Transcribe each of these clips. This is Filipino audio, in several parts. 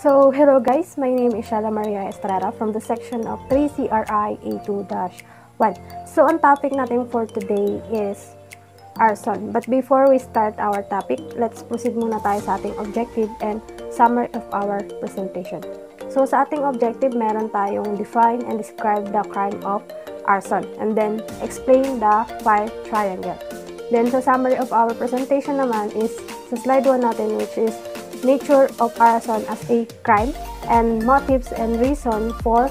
So, hello guys, my name is Shala Maria Estrada from the section of 3CRI A2-1. So, ang topic natin for today is arson. But before we start our topic, let's proceed muna tayo sa ating objective and summary of our presentation. So, sa ating objective, meron tayong define and describe the crime of arson and then explain the fire triangle. Then, sa summary of our presentation naman is sa slide 1 natin which is nature of arson as a crime and motives and reason for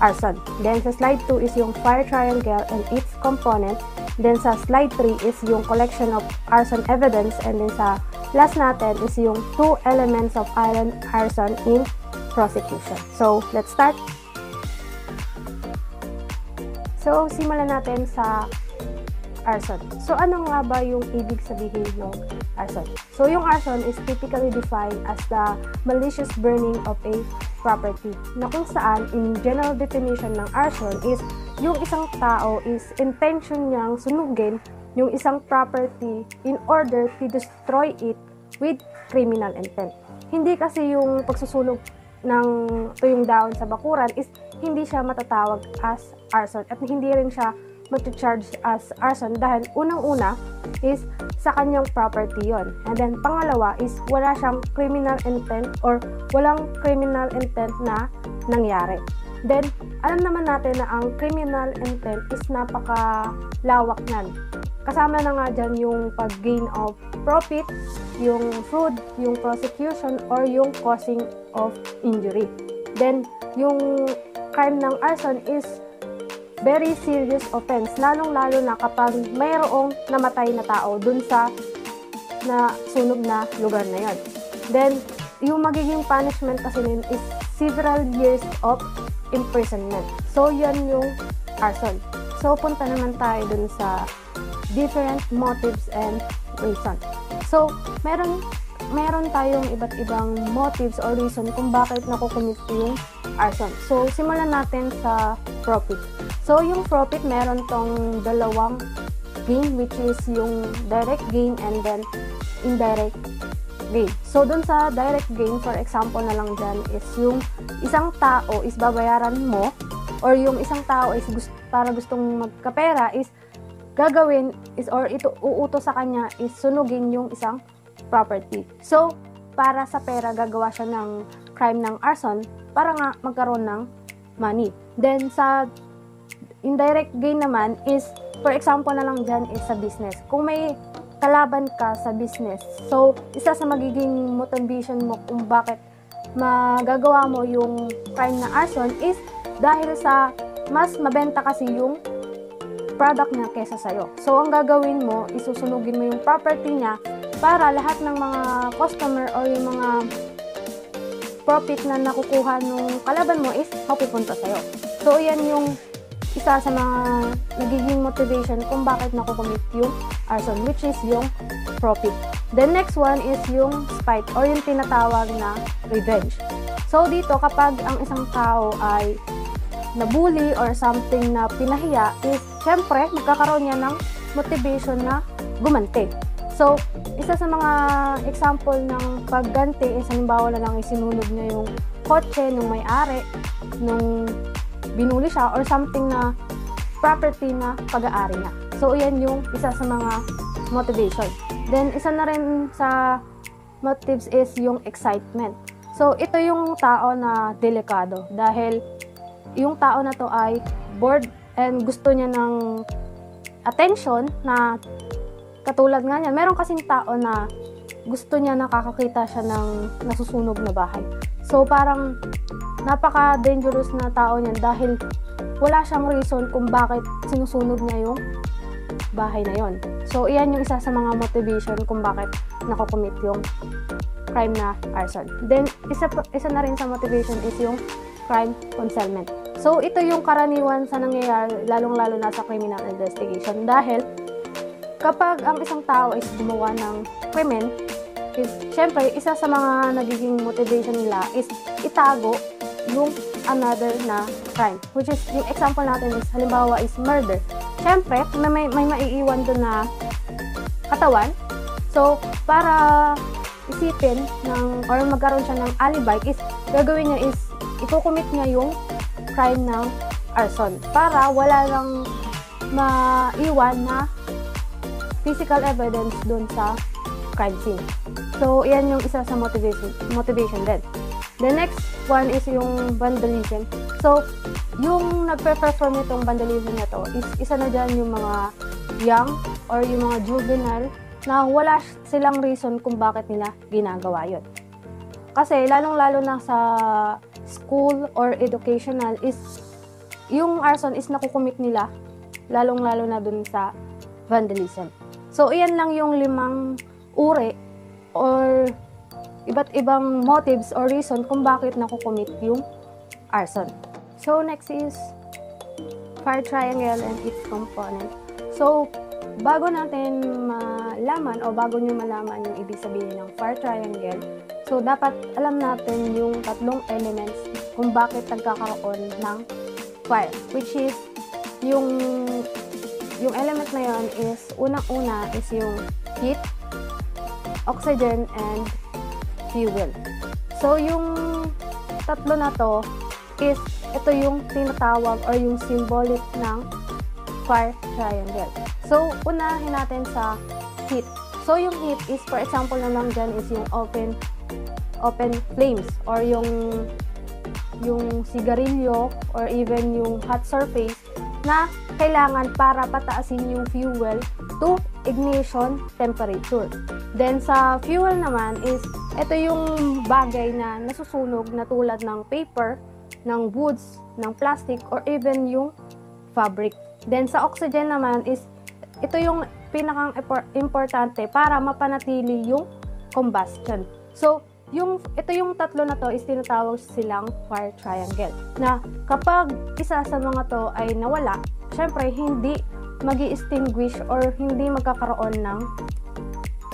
arson. Then sa slide 2 is yung fire triangle and its component. Then sa slide 3 is yung collection of arson evidence and then sa last natin is yung two elements of arson in prosecution. So, let's start. So, simulan natin sa arson. So, ano nga ba yung ibig sabihin ng arson? So, yung arson is typically defined as the malicious burning of a property na kung saan in general definition ng arson is yung isang tao is intention niyang sunugin yung isang property in order to destroy it with criminal intent. Hindi kasi yung pagsusunog ng tuyong dahon sa bakuran is hindi siya matatawag as arson at hindi rin siya mag-charge as arson dahil unang-una is sa kanyang property yon. And then pangalawa is wala siyang criminal intent or walang criminal intent na nangyari. Then, alam naman natin na ang criminal intent is napaka-lawak nan. Kasama na nga dyan yung pag-gain of profit, yung fraud, yung prosecution, or yung causing of injury. Then, yung crime ng arson is very serious offense, lalong-lalo na kapag mayroong namatay na tao dun sa na sunog na lugar na yon. Then, yung magiging punishment kasi nun is several years of imprisonment. So, yan yung arson. So, punta naman tayo dun sa different motives and reason. So, meron meron tayong iba't ibang motives or reason kung bakit nakukumit yung arson. So, simulan natin sa profit. So, yung profit, meron tong dalawang gain which is yung direct gain and then indirect gain. So, dun sa direct gain, for example na lang dyan, is yung isang tao is babayaran mo or yung isang tao is gust para gustong magkapera is gagawin is or ito uuto sa kanya is sunugin yung isang property. So, para sa pera, gagawa siya ng crime ng arson para nga magkaroon ng money. Then, sa indirect gain naman is, for example na lang dyan is sa business. Kung may kalaban ka sa business, so, isa sa magiging motivation mo kung bakit magagawa mo yung crime na arson is dahil sa mas mabenta kasi yung product niya kesa sa'yo. So, ang gagawin mo, isusunugin mo yung property niya para lahat ng mga customer or yung mga profit na nakukuha nung kalaban mo is mapupunta sa'yo. So, yan yung isa sa mga nagiging motivation kung bakit nakukumit yung arson, which is yung profit. The next one is yung spite or yung tinatawag na revenge. So, dito kapag ang isang tao ay nabully or something na pinahiya is syempre magkakaroon niya ng motivation na gumanti. So, isa sa mga example ng pagganti is halimbawa na lang isinunog niya yung kotse nung may-ari, nung binuli siya or something na property na pag-aari niya. So, yan yung isa sa mga motivation. Then, isa na rin sa motives is yung excitement. So, ito yung tao na delikado dahil yung tao na to ay bored and gusto niya ng attention na katulad nga niya. Meron kasing tao na gusto niya nakakakita siya ng nasusunog na bahay. So, parang napaka-dangerous na tao niyan dahil wala siyang reason kung bakit sinusunog niya yung bahay na yon. So, iyan yung isa sa mga motivation kung bakit nakocommit yung crime na arson. Then, isa, isa na rin sa motivation is yung crime concealment. So, ito yung karaniwan sa nangyayari, lalong-lalo na sa criminal investigation dahil kapag ang isang tao is gumawa ng krimen, is, syempre, isa sa mga nagiging motivation nila is itago yung another na crime. Which is, yung example natin is, halimbawa is murder. Siyempre, may, may, may maiiwan doon na katawan. So, para isipin ng, or magkaroon siya ng alibi is gagawin niya is, ikukumit niya yung crime ng arson para wala lang maiwan na physical evidence dun sa crime scene. So, yan yung isa sa motivation, motivation din. The next one is yung vandalism. So, yung nagpe-perform itong vandalism na to is isa na dyan yung mga young or yung mga juvenile na wala silang reason kung bakit nila ginagawa yun. Kasi lalong-lalo na sa school or educational is yung arson is nakukumit nila lalong-lalo na dun sa vandalism. So, iyan lang yung limang uri or iba't ibang motives or reason kung bakit nakukumit yung arson. So, next is fire triangle and its component. So, bago natin malaman o bago nyo malaman yung ibig sabihin ng fire triangle, so dapat alam natin yung tatlong elements kung bakit nagkakaroon ng fire, which is yung yung element na yon is unang-una is yung heat, oxygen, and fuel. So, yung tatlo na to is ito yung tinatawag or yung symbolic ng fire triangle. So, unahin natin sa heat. So, yung heat is, for example naman dyan is yung open open flames or yung yung sigarilyo or even yung hot surface na kailangan para pataasin yung fuel to ignition temperature. Then sa fuel naman is ito yung bagay na nasusunog na tulad ng paper, ng woods, ng plastic, or even yung fabric. Then sa oxygen naman is ito yung pinakang importante para mapanatili yung combustion. So, yung ito yung tatlo na to is tinatawag silang fire triangle. Na kapag isa sa mga to ay nawala, syempre hindi magi extinguish or hindi magkakaroon ng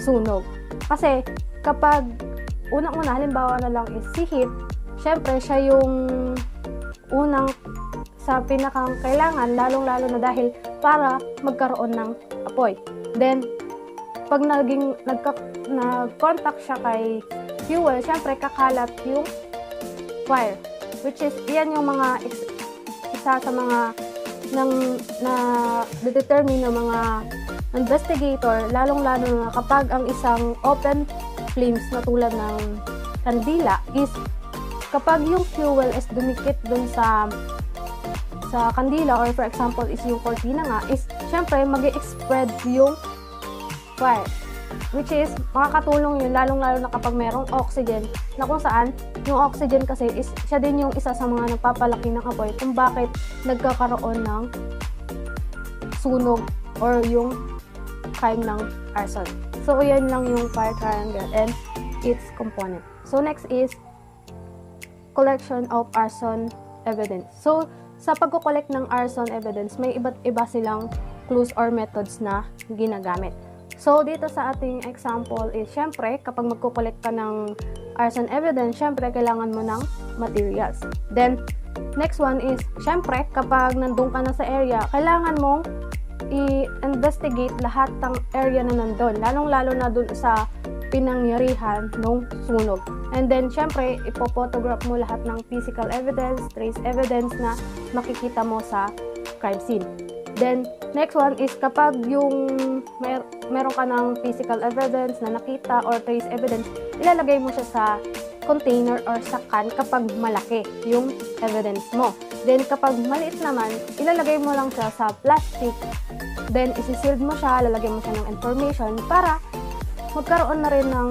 sunog. Kasi kapag unang-una, halimbawa na lang is si heat, syempre siya yung unang sa pinakang kailangan, lalong-lalo na dahil para magkaroon ng apoy. Then, pag naging nagka, nag-contact siya kay fuel, syempre kakalat yung fire. Which is, yan yung mga isa sa mga ng na determine ng mga investigator, lalong-lalo na kapag ang isang open flames na tulad ng kandila is kapag yung fuel is dumikit dun sa sa kandila or for example is yung cortina nga is syempre mag spread yung fire which is makakatulong yun lalong lalo na kapag merong oxygen na kung saan yung oxygen kasi is siya din yung isa sa mga nagpapalaki ng apoy kung bakit nagkakaroon ng sunog or yung crime ng arson. So, yan lang yung fire triangle and its component. So, next is collection of arson evidence. So, sa pagko-collect ng arson evidence, may iba't iba silang clues or methods na ginagamit. So, dito sa ating example is, syempre, kapag magko-collect ka ng arson evidence, syempre, kailangan mo ng materials. Then, next one is, syempre, kapag nandun ka na sa area, kailangan mong i-investigate lahat ng area na nandun, lalong-lalo na dun sa pinangyarihan ng sunog. And then, syempre, ipophotograph mo lahat ng physical evidence, trace evidence na makikita mo sa crime scene. Then, next one is kapag yung mer meron ka ng physical evidence na nakita or trace evidence, ilalagay mo siya sa container or sa can kapag malaki yung evidence mo. Then, kapag maliit naman, ilalagay mo lang siya sa plastic. Then, isi-sealed mo siya, lalagay mo siya ng information para magkaroon na rin ng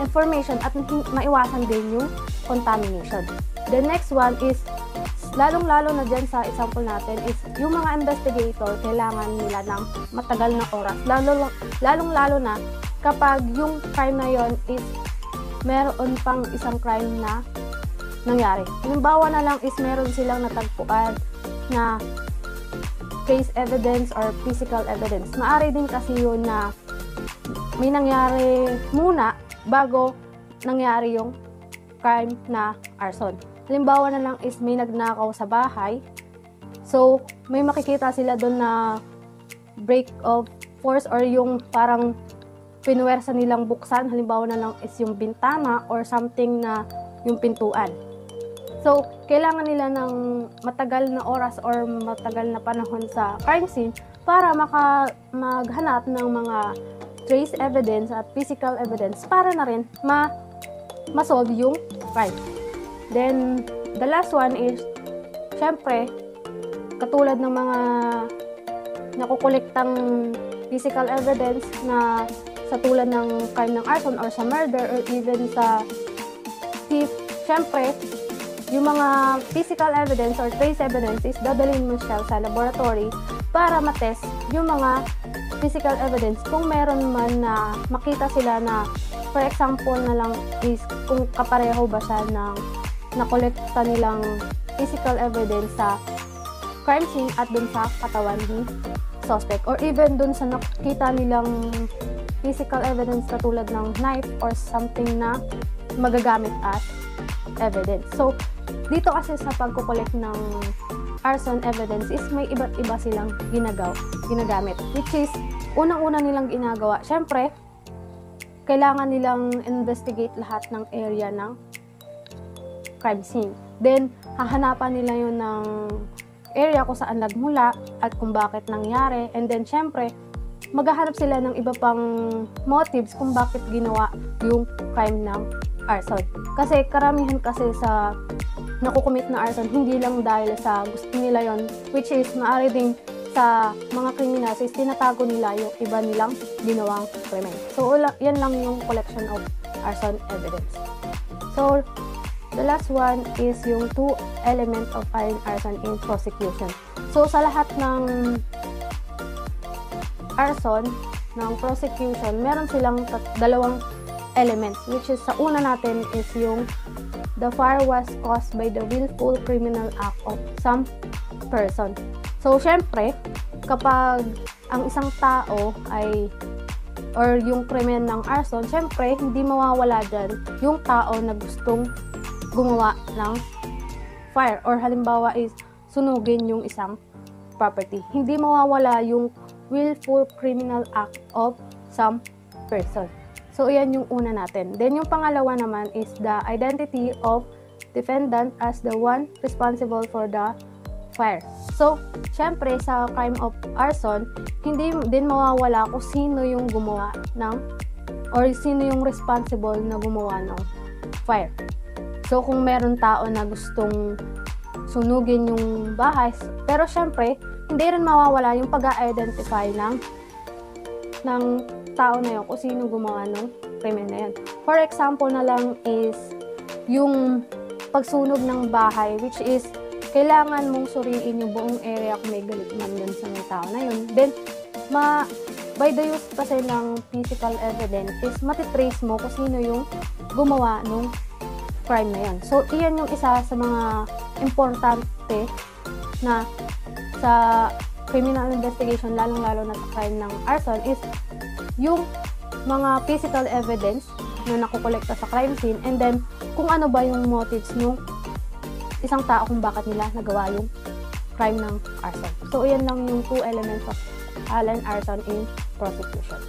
information at maiwasan din yung contamination. The next one is, lalong-lalo na dyan sa example natin, is yung mga investigator, kailangan nila ng matagal na oras. Lalo, lalong-lalo na kapag yung crime na yon is meron pang isang crime na nangyari. Halimbawa na lang is meron silang natagpuan na case evidence or physical evidence. Maari din kasi yun na may nangyari muna bago nangyari yung crime na arson. Halimbawa na lang is may nagnakaw sa bahay. So, may makikita sila doon na break of force or yung parang pinuwersa nilang buksan. Halimbawa na lang is yung bintana or something na yung pintuan. So, kailangan nila ng matagal na oras or matagal na panahon sa crime scene para maka maghanap ng mga trace evidence at physical evidence para na rin ma ma-solve yung crime. Then, the last one is, syempre, katulad ng mga nakukuliktang physical evidence na sa tulad ng crime ng arson or sa murder or even sa thief, syempre, yung mga physical evidence or trace evidence is dadalhin mo siya sa laboratory para matest yung mga physical evidence kung meron man na makita sila na for example na lang is kung kapareho ba siya ng nakolekta nilang physical evidence sa crime scene at dun sa katawan ni suspect or even dun sa nakita nilang physical evidence katulad ng knife or something na magagamit as evidence. So, dito kasi sa pagkukolekt ng arson evidence is may iba't iba silang ginagaw, ginagamit. Which is, unang-una nilang ginagawa, syempre, kailangan nilang investigate lahat ng area ng crime scene. Then, hahanapan nila yun ng area kung saan nagmula at kung bakit nangyari. And then, syempre, maghahanap sila ng iba pang motives kung bakit ginawa yung crime ng arson. Kasi karamihan kasi sa nakukumit na arson, hindi lang dahil sa gusto nila yon which is maaari din sa mga criminals is tinatago nila yung iba nilang ginawang krimen. So, yan lang yung collection of arson evidence. So, the last one is yung two element of iron arson in prosecution. So, sa lahat ng arson, ng prosecution, meron silang dalawang elements, which is sa una natin is yung the fire was caused by the willful criminal act of some person. So, syempre, kapag ang isang tao ay or yung krimen ng arson, syempre, hindi mawawala dyan yung tao na gustong gumawa ng fire. Or halimbawa is sunugin yung isang property. Hindi mawawala yung willful criminal act of some person. So, yan yung una natin. Then, yung pangalawa naman is the identity of defendant as the one responsible for the fire. So, syempre, sa crime of arson, hindi din mawawala kung sino yung gumawa ng or sino yung responsible na gumawa ng fire. So, kung meron tao na gustong sunugin yung bahay, pero syempre, hindi rin mawawala yung pag-identify ng ng tao na yun kung sino gumawa ng krimen na yun. For example na lang is yung pagsunog ng bahay which is kailangan mong suriin yung buong area kung may galit man dun sa may tao na yun. Then, ma, by the use kasi ng physical evidence is matitrace mo kung sino yung gumawa ng crime na yan. So, iyan yung isa sa mga importante na sa criminal investigation, lalong-lalo na sa crime ng arson, is yung mga physical evidence na nakukolekta sa crime scene and then kung ano ba yung motives ng isang tao kung bakit nila nagawa yung crime ng arson. So, iyan lang yung two elements of Allen arson in prosecution.